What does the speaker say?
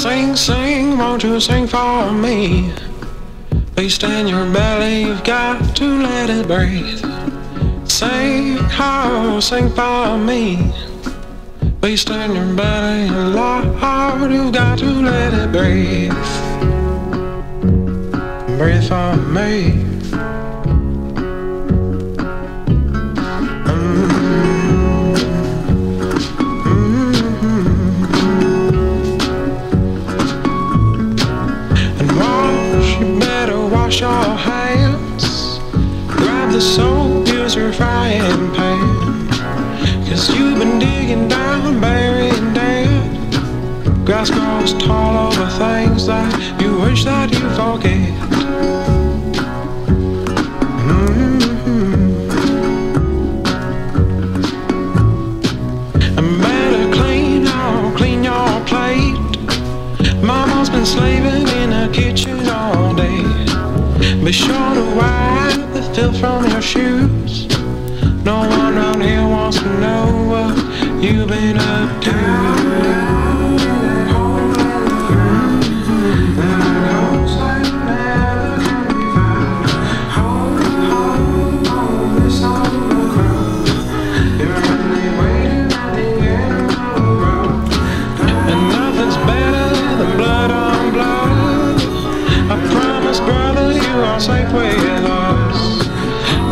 Sing, sing, won't you sing for me? Beast in your belly, you've got to let it breathe. Sing, oh, sing for me. Beast in your belly, Lord, you've got to let it breathe. Breathe for me. Wash your hands. Grab the soap, use your frying pan. Cause you've been digging down, burying dead. Grass grows tall over things that you wish that you forget. Be sure to wipe the filth from your shoes. No one around here wants to know what you've been